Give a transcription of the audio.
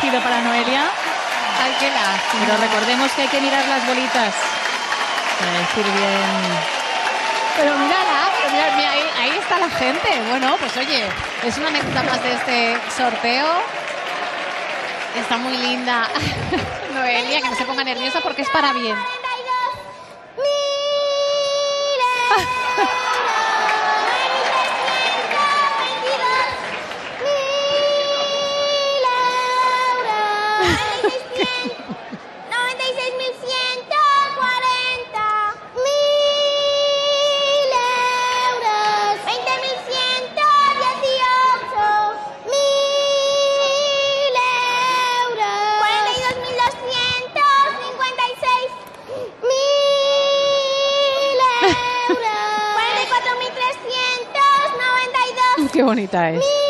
sido para Noelia. Ay, qué lástima. Pero recordemos que hay que mirar las bolitas para decir bien. Pero mírala, pero mira, mira, ahí, ahí está la gente. Bueno, pues oye, es una anécdota más de este sorteo. Está muy linda. Noelia, que no se ponga nerviosa porque es para bien. Qué bonita es.